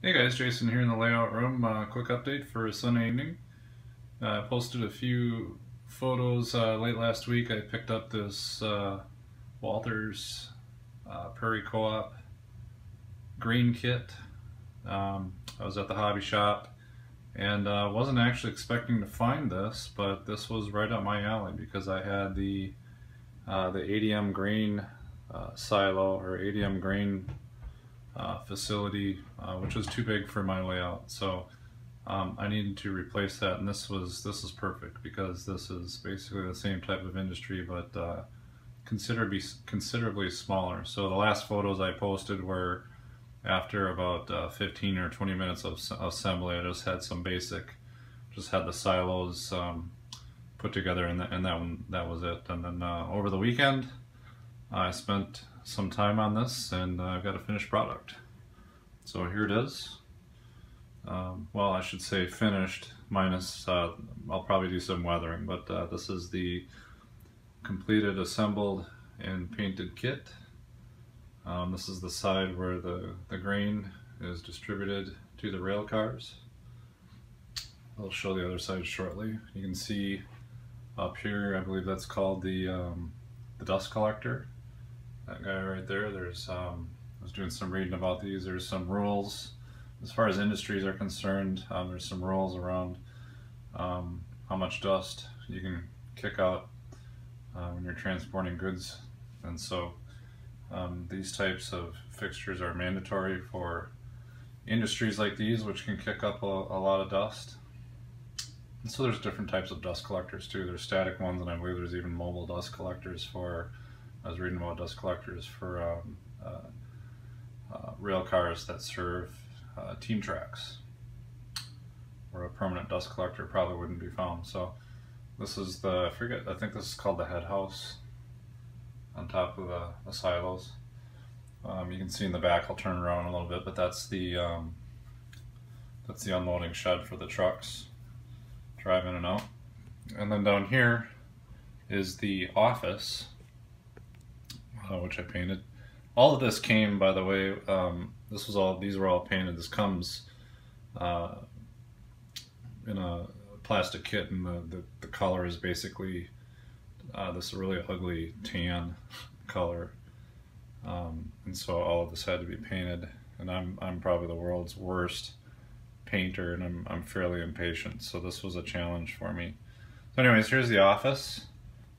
Hey guys, Jason here in the layout room. Uh, quick update for a Sunday evening. Uh, I posted a few photos uh, late last week. I picked up this uh, Walthers uh, Prairie Co-op green kit. Um, I was at the hobby shop and uh, wasn't actually expecting to find this, but this was right up my alley because I had the the ADM green silo or ADM green uh, facility, uh, which was too big for my layout. So um, I needed to replace that, and this was this is perfect because this is basically the same type of industry, but uh, considerably considerably smaller. So the last photos I posted were after about uh, 15 or 20 minutes of assembly. I just had some basic, just had the silos um, put together, and, and that one, that was it. And then uh, over the weekend, I spent some time on this and uh, I've got a finished product. So here it is. Um, well, I should say finished minus, uh, I'll probably do some weathering, but uh, this is the completed, assembled, and painted kit. Um, this is the side where the, the grain is distributed to the rail cars. I'll show the other side shortly. You can see up here, I believe that's called the, um, the dust collector that guy right there. There's, um, I was doing some reading about these. There's some rules as far as industries are concerned. Um, there's some rules around um, how much dust you can kick out uh, when you're transporting goods, and so um, these types of fixtures are mandatory for industries like these, which can kick up a, a lot of dust. And so there's different types of dust collectors too. There's static ones, and I believe there's even mobile dust collectors for I was reading about dust collectors for um, uh, uh, rail cars that serve uh, team tracks where a permanent dust collector probably wouldn't be found. So this is the, I forget, I think this is called the head house on top of the, the silos. Um, you can see in the back, I'll turn around a little bit, but that's the um, that's the unloading shed for the trucks drive in and out. And then down here is the office uh, which I painted. All of this came, by the way, um, this was all, these were all painted. This comes uh, in a plastic kit and the, the, the color is basically uh, this really ugly tan color. Um, and so all of this had to be painted and I'm, I'm probably the world's worst painter and I'm, I'm fairly impatient so this was a challenge for me. So anyways, here's the office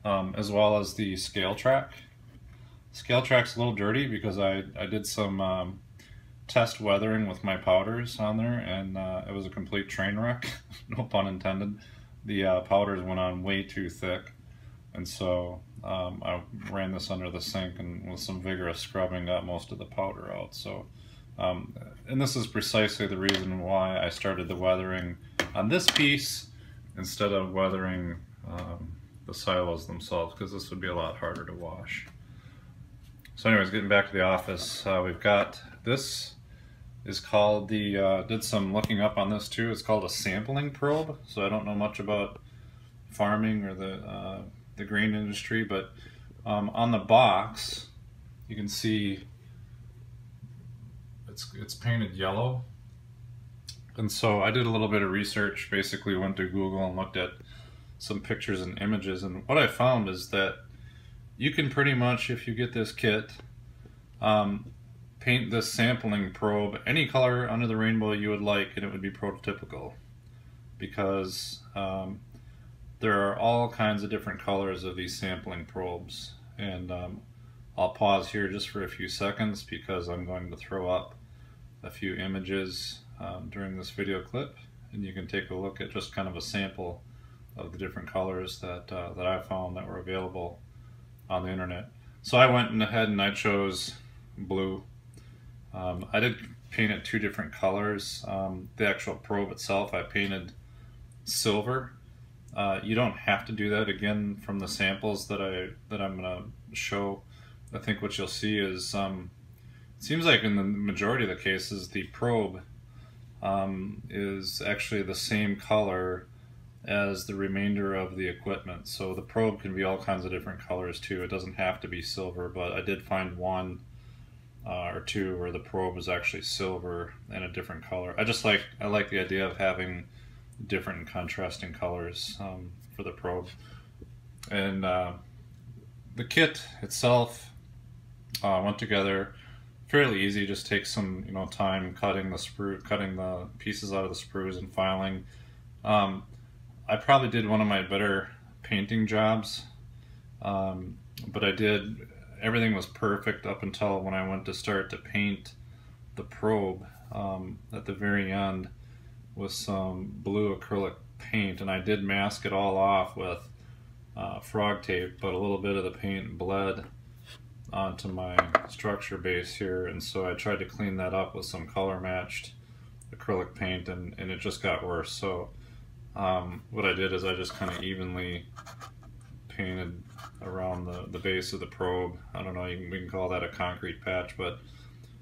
um, as well as the scale track. Scale track's a little dirty because I, I did some um, test weathering with my powders on there and uh, it was a complete train wreck, no pun intended. The uh, powders went on way too thick and so um, I ran this under the sink and with some vigorous scrubbing got most of the powder out. So, um, and this is precisely the reason why I started the weathering on this piece instead of weathering um, the silos themselves because this would be a lot harder to wash. So anyways, getting back to the office, uh, we've got, this is called the, uh, did some looking up on this too, it's called a sampling probe. So I don't know much about farming or the, uh, the grain industry, but um, on the box, you can see it's, it's painted yellow. And so I did a little bit of research, basically went to Google and looked at some pictures and images. And what I found is that you can pretty much, if you get this kit, um, paint this sampling probe any color under the rainbow you would like and it would be prototypical. Because um, there are all kinds of different colors of these sampling probes. And um, I'll pause here just for a few seconds because I'm going to throw up a few images um, during this video clip. And you can take a look at just kind of a sample of the different colors that, uh, that I found that were available on the internet. So I went ahead and I chose blue. Um, I did paint it two different colors. Um, the actual probe itself I painted silver. Uh, you don't have to do that again from the samples that I that I'm gonna show. I think what you'll see is um, it seems like in the majority of the cases the probe um, is actually the same color as the remainder of the equipment. So the probe can be all kinds of different colors too. It doesn't have to be silver, but I did find one uh, or two where the probe was actually silver and a different color. I just like I like the idea of having different contrasting colors um, for the probe. And uh, the kit itself uh, went together fairly easy. Just takes some you know time cutting the sprue, cutting the pieces out of the sprues and filing. Um, I probably did one of my better painting jobs, um, but I did everything was perfect up until when I went to start to paint the probe um, at the very end with some blue acrylic paint. And I did mask it all off with uh, frog tape but a little bit of the paint bled onto my structure base here. And so I tried to clean that up with some color matched acrylic paint and, and it just got worse. So um, what I did is I just kind of evenly painted around the, the base of the probe. I don't know, can, we can call that a concrete patch, but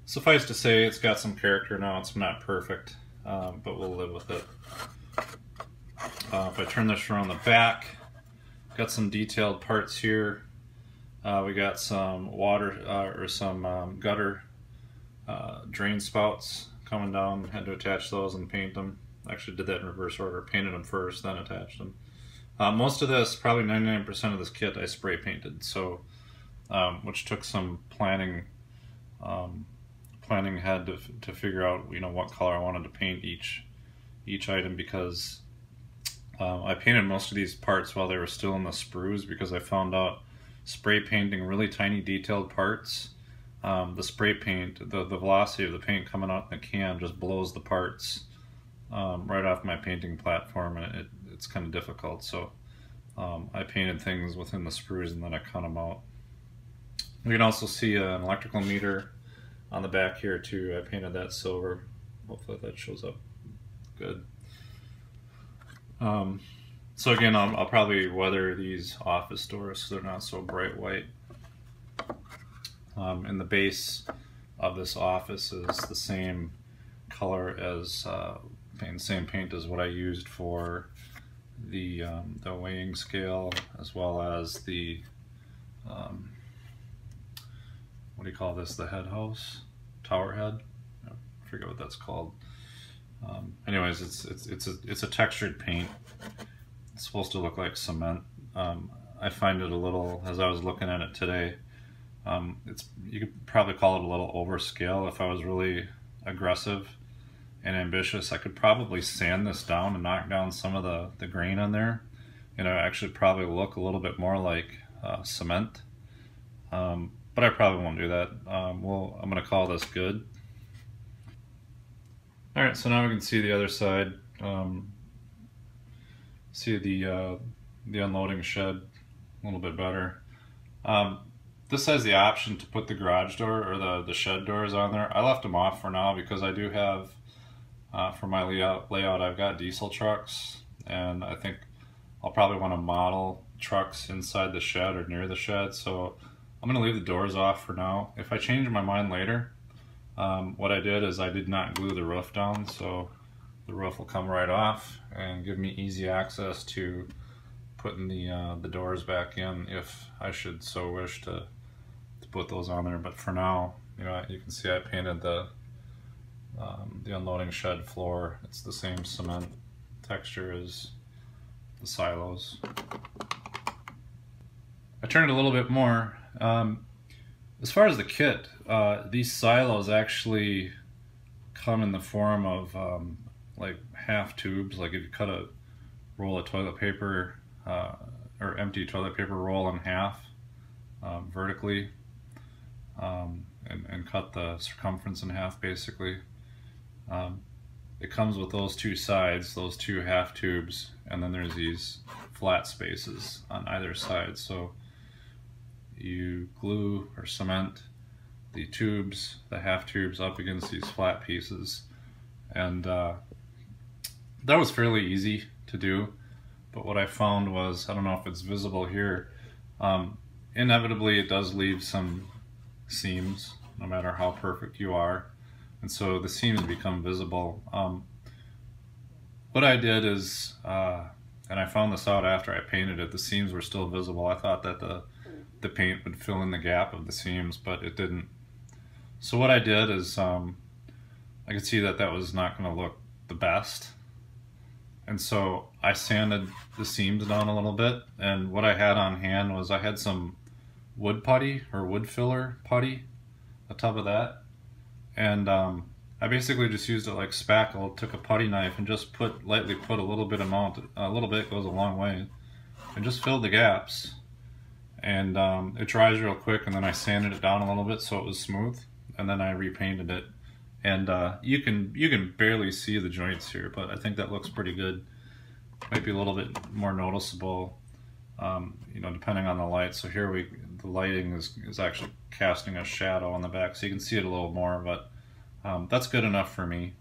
suffice to say it's got some character now. It's not perfect, um, but we'll live with it. Uh, if I turn this around the back, got some detailed parts here. Uh, we got some water uh, or some um, gutter uh, drain spouts coming down. Had to attach those and paint them. Actually did that in reverse order. Painted them first, then attached them. Uh, most of this, probably 99% of this kit, I spray painted, so um, which took some planning. Um, planning had to, to figure out, you know, what color I wanted to paint each each item because um, I painted most of these parts while they were still in the sprues because I found out spray painting really tiny detailed parts. Um, the spray paint, the, the velocity of the paint coming out in the can just blows the parts um, right off my painting platform and it, it's kind of difficult. So um, I painted things within the sprues and then I cut them out. We can also see an electrical meter on the back here too. I painted that silver. Hopefully that shows up good. Um, so again, I'll, I'll, probably weather these office doors so they're not so bright white. Um, and the base of this office is the same color as uh, paint, same paint as what I used for the, um, the weighing scale as well as the, um, what do you call this, the head house, tower head, I forget what that's called. Um, anyways, it's, it's, it's, a, it's a textured paint. It's supposed to look like cement. Um, I find it a little, as I was looking at it today, um, it's you could probably call it a little overscale if I was really aggressive and ambitious, I could probably sand this down and knock down some of the, the grain on there. You know, actually probably look a little bit more like uh, cement. Um, but I probably won't do that. Um, well, I'm going to call this good. All right, so now we can see the other side. Um, see the uh, the unloading shed a little bit better. Um, this has the option to put the garage door or the, the shed doors on there. I left them off for now because I do have uh, for my layout, layout, I've got diesel trucks, and I think I'll probably want to model trucks inside the shed or near the shed, so I'm going to leave the doors off for now. If I change my mind later, um, what I did is I did not glue the roof down, so the roof will come right off and give me easy access to putting the uh, the doors back in if I should so wish to to put those on there. But for now, you know, you can see I painted the um, the unloading shed floor. It's the same cement texture as the silos. I turned a little bit more. Um, as far as the kit, uh, these silos actually come in the form of um, like half tubes. Like if you cut a roll of toilet paper uh, or empty toilet paper roll in half um, vertically um, and, and cut the circumference in half basically. Um, it comes with those two sides, those two half tubes, and then there's these flat spaces on either side. So you glue or cement the tubes, the half tubes up against these flat pieces. And uh, that was fairly easy to do. But what I found was, I don't know if it's visible here, um, inevitably it does leave some seams, no matter how perfect you are and so the seams become visible. Um, what I did is, uh, and I found this out after I painted it, the seams were still visible. I thought that the the paint would fill in the gap of the seams, but it didn't. So what I did is um, I could see that that was not going to look the best. And so I sanded the seams down a little bit. And what I had on hand was I had some wood putty or wood filler putty on top of that. And um, I basically just used it like spackle, took a putty knife and just put lightly put a little bit amount, a little bit goes a long way, and just filled the gaps. And um, it dries real quick and then I sanded it down a little bit so it was smooth and then I repainted it. And uh, you can you can barely see the joints here, but I think that looks pretty good. Might be a little bit more noticeable, um, you know, depending on the light. So here we, lighting is, is actually casting a shadow on the back, so you can see it a little more, but um, that's good enough for me.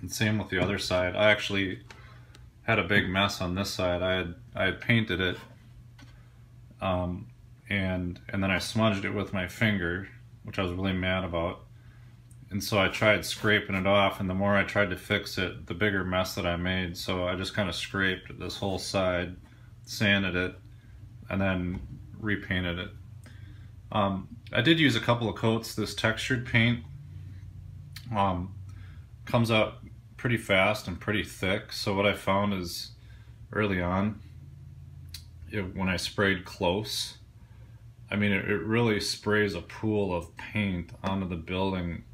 And same with the other side. I actually had a big mess on this side. I had I had painted it, um, and and then I smudged it with my finger which I was really mad about. And so I tried scraping it off, and the more I tried to fix it, the bigger mess that I made. So I just kind of scraped this whole side, sanded it, and then repainted it. Um, I did use a couple of coats. This textured paint um, comes out pretty fast and pretty thick. So what I found is early on, it, when I sprayed close, I mean, it, it really sprays a pool of paint onto the building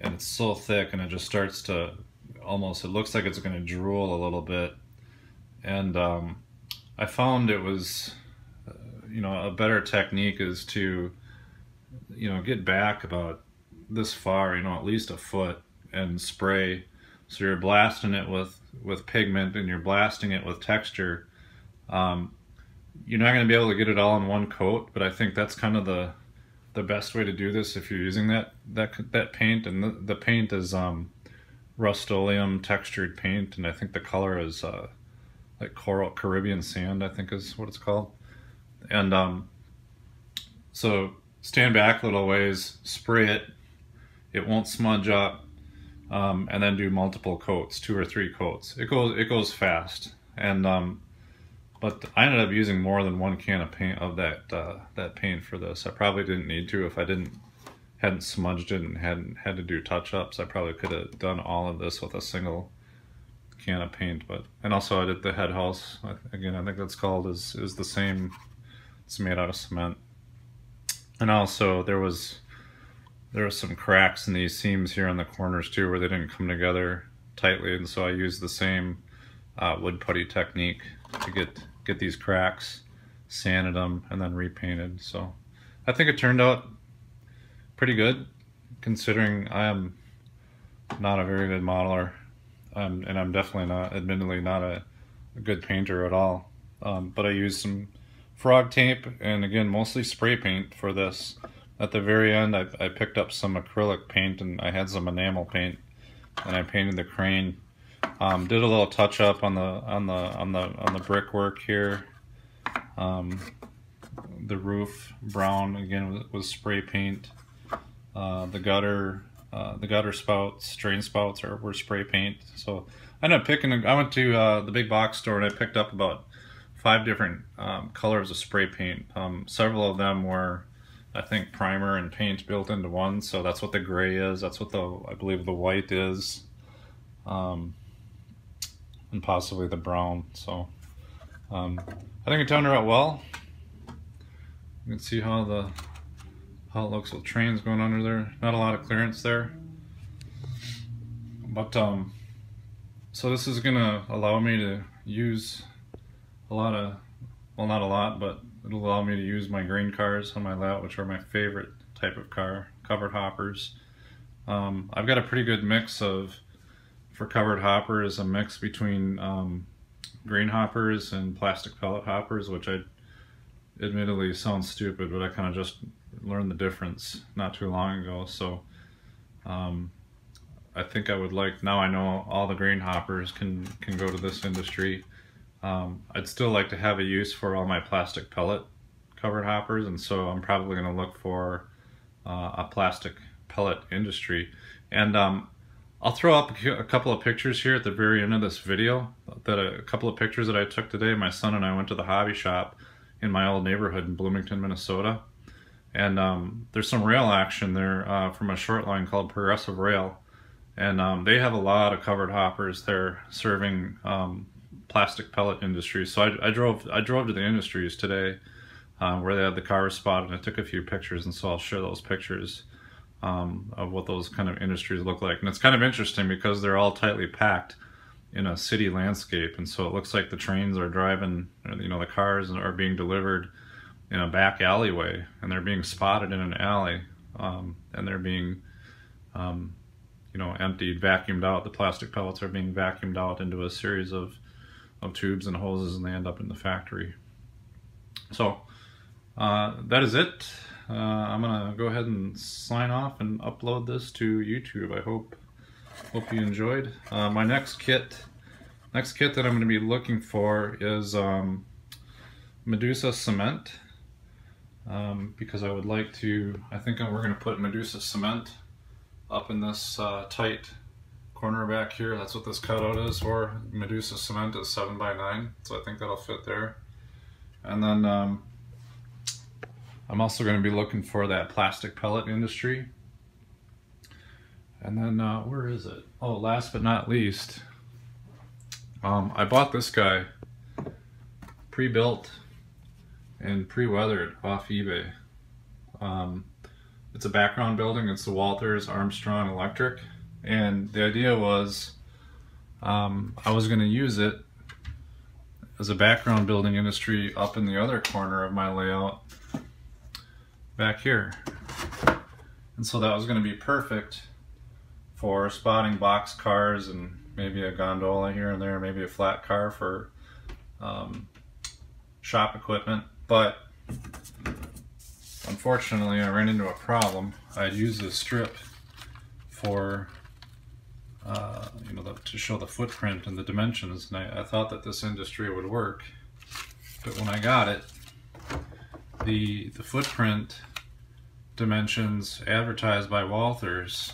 and it's so thick and it just starts to almost, it looks like it's going to drool a little bit. And um, I found it was, you know, a better technique is to, you know, get back about this far, you know, at least a foot and spray. So you're blasting it with, with pigment and you're blasting it with texture. Um, you're not going to be able to get it all in one coat, but I think that's kind of the the best way to do this if you're using that that that paint. And the, the paint is um, Rust-Oleum textured paint, and I think the color is uh, like coral Caribbean sand. I think is what it's called. And um, so stand back a little ways, spray it. It won't smudge up, um, and then do multiple coats, two or three coats. It goes it goes fast, and um, but I ended up using more than one can of paint of that uh, that paint for this. I probably didn't need to if I didn't hadn't smudged it and hadn't had to do touch-ups. I probably could have done all of this with a single can of paint. But and also I did the head house again. I think that's called is is the same. It's made out of cement. And also there was there was some cracks in these seams here in the corners too where they didn't come together tightly and so I used the same uh, wood putty technique to get get these cracks, sanded them, and then repainted. So I think it turned out pretty good considering I am not a very good modeler um, and I'm definitely not, admittedly not a, a good painter at all. Um, but I used some frog tape and again mostly spray paint for this. At the very end I, I picked up some acrylic paint and I had some enamel paint and I painted the crane um, did a little touch up on the on the on the on the brickwork here. Um, the roof brown again with spray paint. Uh, the gutter uh, the gutter spouts, drain spouts are were spray paint. So I ended up picking. I went to uh, the big box store and I picked up about five different um, colors of spray paint. Um, several of them were, I think, primer and paint built into one. So that's what the gray is. That's what the I believe the white is. Um, and possibly the brown. So um, I think it turned out well. You can see how the how it looks with trains going under there. Not a lot of clearance there. But um, so this is gonna allow me to use a lot of, well not a lot, but it'll allow me to use my grain cars on my lot, which are my favorite type of car, covered hoppers. Um, I've got a pretty good mix of for covered hoppers a mix between um, grain hoppers and plastic pellet hoppers, which I admittedly sounds stupid, but I kind of just learned the difference not too long ago. So um, I think I would like, now I know all the grain hoppers can, can go to this industry. Um, I'd still like to have a use for all my plastic pellet covered hoppers, and so I'm probably going to look for uh, a plastic pellet industry. And um, I'll throw up a couple of pictures here at the very end of this video. That a couple of pictures that I took today. My son and I went to the hobby shop in my old neighborhood in Bloomington, Minnesota. and um, there's some rail action there uh, from a short line called Progressive Rail, and um, they have a lot of covered hoppers there serving um, plastic pellet industries. So I, I, drove I drove to the industries today um, where they had the car spot, and I took a few pictures, and so I'll share those pictures um, of what those kind of industries look like. And it's kind of interesting because they're all tightly packed in a city landscape, and so it looks like the trains are driving, you know, the cars are being delivered in a back alleyway, and they're being spotted in an alley, um, and they're being, um, you know, emptied, vacuumed out. The plastic pellets are being vacuumed out into a series of of tubes and hoses, and they end up in the factory. So uh, that is it. Uh, I'm gonna go ahead and sign off and upload this to YouTube. I hope hope you enjoyed. Uh, my next kit, next kit that I'm gonna be looking for is um, Medusa cement um, because I would like to. I think we're gonna put Medusa cement up in this uh, tight corner back here. That's what this cutout is for. Medusa cement is seven by nine, so I think that'll fit there. And then um, I'm also going to be looking for that plastic pellet industry. And then, uh, where is it? Oh, last but not least, um, I bought this guy pre-built and pre-weathered off eBay. Um, it's a background building. It's the Walthers Armstrong Electric. And the idea was um, I was going to use it as a background building industry up in the other corner of my layout back here. And so that was going to be perfect for spotting box cars and maybe a gondola here and there, maybe a flat car for um, shop equipment. But unfortunately, I ran into a problem. I'd used this strip for, uh, you know, the, to show the footprint and the dimensions, and I, I thought that this industry would work. But when I got it, the, the footprint dimensions advertised by Walthers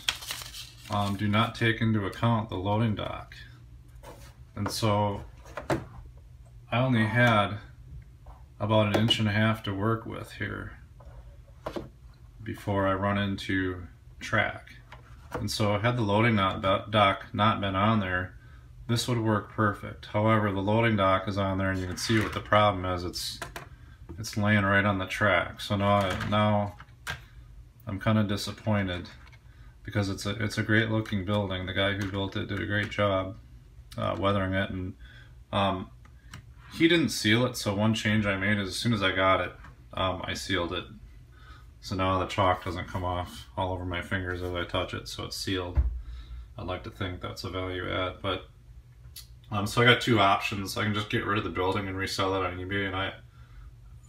um, do not take into account the loading dock. And so I only had about an inch and a half to work with here before I run into track. And so had the loading dock not been on there, this would work perfect. However, the loading dock is on there and you can see what the problem is. It's it's laying right on the track. So now, now I'm kind of disappointed because it's a it's a great looking building. The guy who built it did a great job uh, weathering it, and um, he didn't seal it. So one change I made is as soon as I got it, um, I sealed it. So now the chalk doesn't come off all over my fingers as I touch it, so it's sealed. I'd like to think that's a value add, but um, so I got two options. I can just get rid of the building and resell it on eBay, and I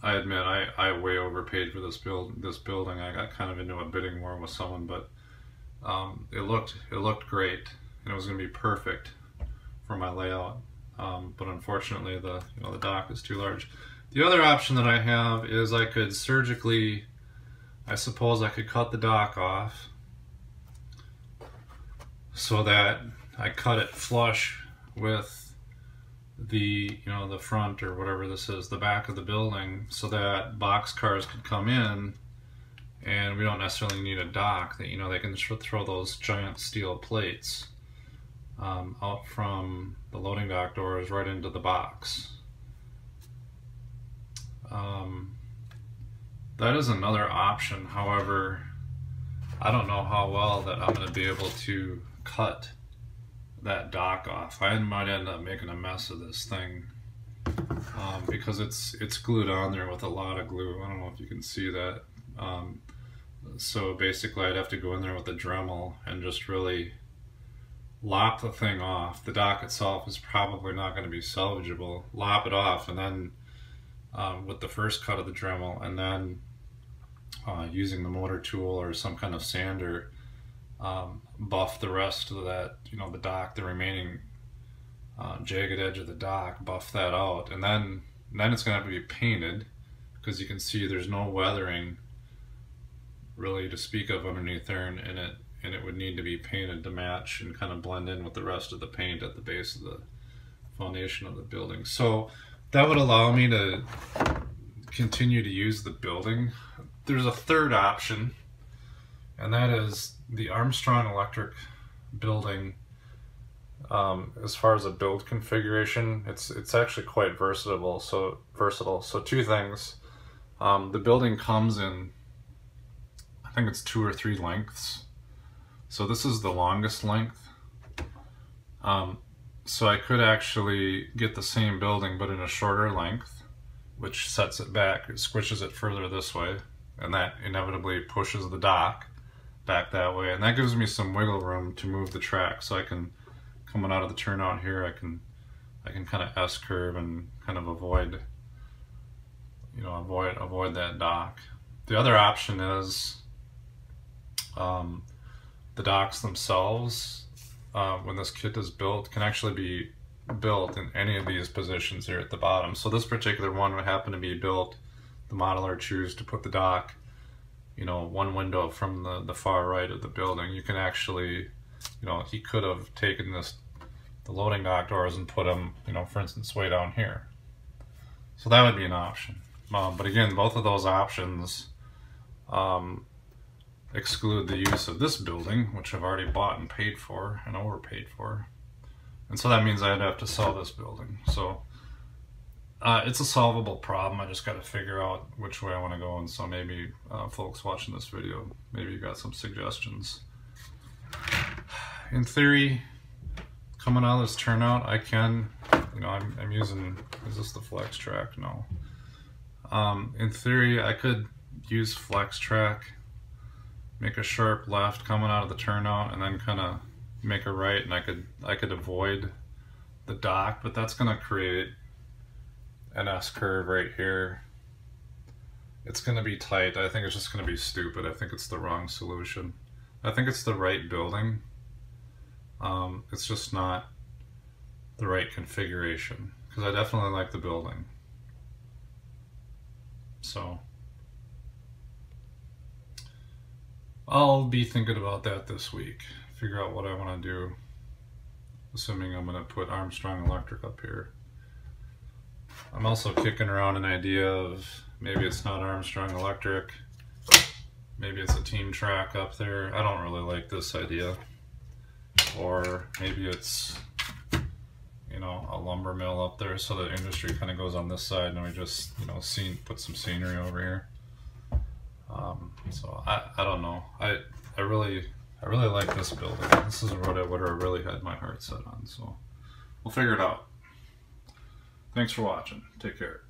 I admit I, I way overpaid for this build this building. I got kind of into a bidding war with someone, but um, it looked it looked great and it was going to be perfect for my layout. Um, but unfortunately, the you know the dock is too large. The other option that I have is I could surgically, I suppose I could cut the dock off so that I cut it flush with the you know the front or whatever this is the back of the building so that box cars could come in. And we don't necessarily need a dock that you know they can throw those giant steel plates um, out from the loading dock doors right into the box. Um, that is another option however I don't know how well that I'm going to be able to cut that dock off. I might end up making a mess of this thing um, because it's it's glued on there with a lot of glue. I don't know if you can see that. Um, so basically I'd have to go in there with a Dremel and just really lop the thing off. The dock itself is probably not going to be salvageable. Lop it off and then um, with the first cut of the Dremel and then uh, using the motor tool or some kind of sander um, buff the rest of that, you know, the dock, the remaining uh, jagged edge of the dock, buff that out, and then then it's gonna have to be painted because you can see there's no weathering really to speak of underneath there, and, and it and it would need to be painted to match and kind of blend in with the rest of the paint at the base of the foundation of the building. So that would allow me to continue to use the building there's a third option, and that is the Armstrong Electric building. Um, as far as a build configuration, it's it's actually quite versatile. So versatile. So two things. Um, the building comes in, I think it's two or three lengths. So this is the longest length. Um, so I could actually get the same building but in a shorter length, which sets it back, it squishes it further this way, and that inevitably pushes the dock back that way. And that gives me some wiggle room to move the track so I can, coming out of the turnout here, I can I can kind of S-curve and kind of avoid, you know, avoid avoid that dock. The other option is um, the docks themselves uh, when this kit is built can actually be built in any of these positions here at the bottom. So this particular one would happen to be built, the modeler choose to put the dock, you know, one window from the, the far right of the building. You can actually, you know, he could have taken this, the loading dock doors and put them, you know, for instance, way down here. So that would be an option. Um, but again, both of those options um, exclude the use of this building, which I've already bought and paid for and overpaid for. And so that means I'd have to sell this building. So uh, it's a solvable problem. I just got to figure out which way I want to go. And so maybe uh, folks watching this video, maybe you got some suggestions. In theory, coming out of this turnout, I can, you know, I'm, I'm using, is this the flex track? No. Um, in theory, I could use flex track make a sharp left coming out of the turnout and then kind of make a right and I could I could avoid the dock but that's gonna create an S curve right here it's gonna be tight I think it's just gonna be stupid I think it's the wrong solution I think it's the right building um, it's just not the right configuration because I definitely like the building so I'll be thinking about that this week. Figure out what I want to do. Assuming I'm going to put Armstrong Electric up here. I'm also kicking around an idea of maybe it's not Armstrong Electric. Maybe it's a team track up there. I don't really like this idea. Or maybe it's, you know, a lumber mill up there so the industry kind of goes on this side and we just, you know, scene, put some scenery over here. Um, so I, I don't know. I I really I really like this building. This is what I would have really had my heart set on. So we'll figure it out. Thanks for watching. Take care.